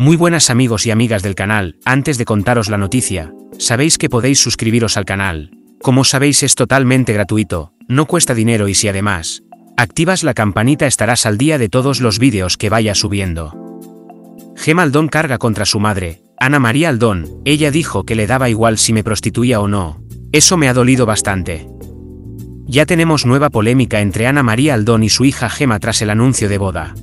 Muy buenas amigos y amigas del canal, antes de contaros la noticia, sabéis que podéis suscribiros al canal. Como sabéis es totalmente gratuito, no cuesta dinero y si además, activas la campanita estarás al día de todos los vídeos que vaya subiendo. Gema Aldón carga contra su madre, Ana María Aldón, ella dijo que le daba igual si me prostituía o no. Eso me ha dolido bastante. Ya tenemos nueva polémica entre Ana María Aldón y su hija Gema tras el anuncio de boda.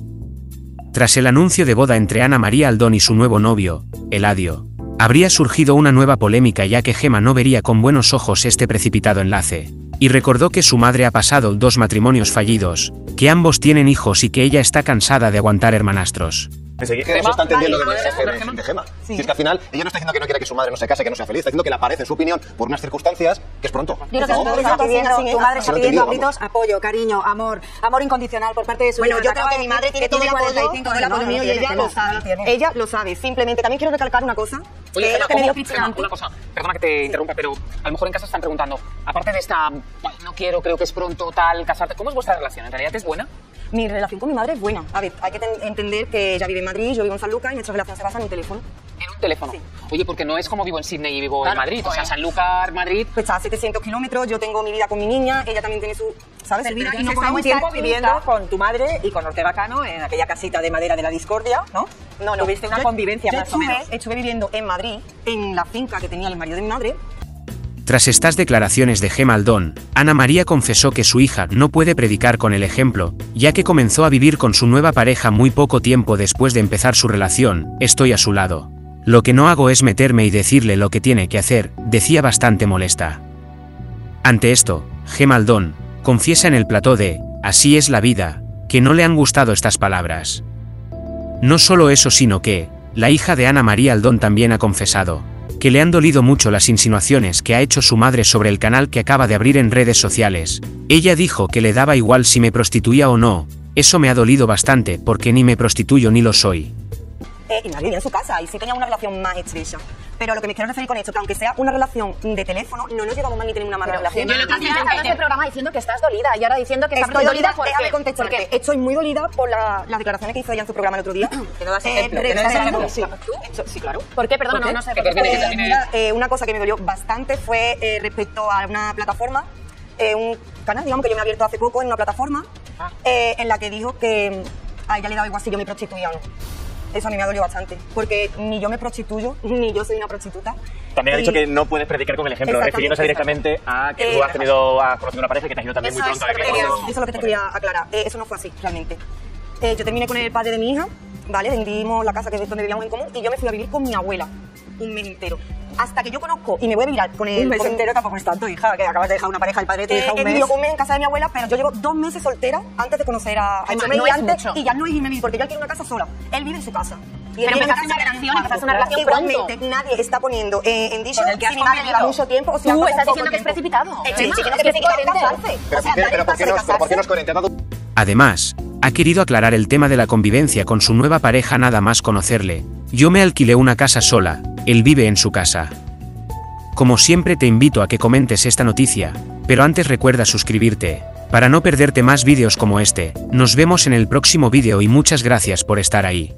Tras el anuncio de boda entre Ana María Aldón y su nuevo novio, Eladio, habría surgido una nueva polémica ya que Gema no vería con buenos ojos este precipitado enlace, y recordó que su madre ha pasado dos matrimonios fallidos, que ambos tienen hijos y que ella está cansada de aguantar hermanastros. Enseguida eso está entendiendo el mensaje de, de Gema. Si es que al final ella no está diciendo que no quiere que su madre no se case, que no sea feliz, está diciendo que le aparece su opinión por unas circunstancias que es pronto. Yo creo que No, tu madre está pidiendo, tu madre está pidiendo gritos apoyo, cariño, amor, amor incondicional por parte de su Bueno, hija. yo creo que mi madre tiene que todo el apoyo, 45 todo el años, apoyo no mío y ella que lo sabe. Ella lo sabe. Simplemente también quiero recalcar una cosa. Oye, que es Gema, que me ¿cómo- dijo Cristina Gema, una cosa, perdona que te interrumpa, pero a lo mejor en casa están preguntando, aparte de esta, "Bueno, no quiero, creo que es pronto, tal, casarte, ¿cómo es vuestra relación? ¿En realidad es buena? Mi relación con mi madre es buena. A ver, hay que ten- entender que ella vive en Madrid, yo vivo en San Lucas y nuestra relación se basa en un teléfono. En un teléfono. Sí. Oye, porque no es como vivo en Sydney y vivo en Claro, Madrid, o sea, pues- Sanlúcar, Madrid... Pues está a 700 kilómetros, yo tengo mi vida con mi niña, ella también tiene su, ¿sabes? Su vida Pero y no podemos estar viviendo con tu madre y con Ortega Cano en aquella casita de madera de la discordia, ¿no? No, no. Tuviste una Yo- convivencia yo más o estuve, menos. Estuve viviendo en Madrid, en la finca que tenía el marido de mi madre. Tras estas declaraciones de Gema Aldón, Ana María confesó que su hija no puede predicar con el ejemplo, ya que comenzó a vivir con su nueva pareja muy poco tiempo después de empezar su relación, estoy a su lado. Lo que no hago es meterme y decirle lo que tiene que hacer, decía bastante molesta. Ante esto, Gema Aldón, confiesa en el plató de, Así es la vida, que no le han gustado estas palabras. No solo eso sino que, la hija de Ana María Aldón también ha confesado, que le han dolido mucho las insinuaciones que ha hecho su madre sobre el canal que acaba de abrir en redes sociales. Ella dijo que le daba igual si me prostituía o no, eso me ha dolido bastante porque ni me prostituyo ni lo soy. Eh, y nadie vivía en su casa y sí tenía una relación más estrecha. Pero lo que me quiero referir con esto, que aunque sea una relación de teléfono, no nos llevamos mal ni tenemos una mala relación. yo lo que en este programa diciendo que estás dolida y ahora diciendo que estás Estoy dolida, ¿por déjame contestarte. ¿Por qué? Estoy muy dolida por la- las declaraciones que hizo ella en su programa el otro día. No das Eh, ejemplo, ejemplo. Sí. Sí, claro. ¿Por qué? Perdona, ¿Por qué? no, no sé. Qué. porque- Eh, mira, eh, una cosa que me dolió bastante fue eh, respecto a una plataforma, eh, un canal, digamos, que yo me he abierto hace poco en una plataforma, Ah. eh, en la que dijo que a ella le daba igual si yo me prostituía o no. Eso a mí me ha dolido bastante, porque ni yo me prostituyo, ni yo soy una prostituta. También ha Y- dicho que no puedes predicar con el ejemplo, refiriéndose directamente a que tú Eh, has tenido, has conocido una pareja que te has ido también muy Eso pronto es, eh, iglesia. Eso es lo que te quería aclarar. Eh, eso no fue así, realmente. Eh, yo terminé con el padre de mi hija, ¿vale? Vendimos la casa que es donde vivíamos en común y yo me fui a vivir con mi abuela un mes entero. Hasta que yo conozco y me voy a vivir con el... Un mes con- entero tampoco es tanto, hija, que acabas de dejar una pareja, el padre de tu Eh, hija un he mes. vivido un mes en casa de mi abuela, pero yo llevo dos meses soltera antes de conocer a, a no y es antes, mucho. y ya no es irme porque yo quiero una casa sola. Él vive en su casa. Y Pero empezaste una relación, mi empezaste una relación Igualmente, pronto. nadie está poniendo eh, en dicho si mi madre lleva mucho tiempo o si Tú estás diciendo que es precipitado. Estoy Gemma, diciendo es que es que es precipitado coherente. casarse. Pero, O sea, ¿por qué- dar pero el ¿por qué paso no de es- pero ¿por qué no es casarse. coherente? Ha dado Además, ha querido aclarar el tema de la convivencia con su nueva pareja nada más conocerle. Yo me alquilé una casa sola, él vive en su casa. Como siempre te invito a que comentes esta noticia, pero antes recuerda suscribirte, para no perderte más vídeos como este, nos vemos en el próximo vídeo y muchas gracias por estar ahí.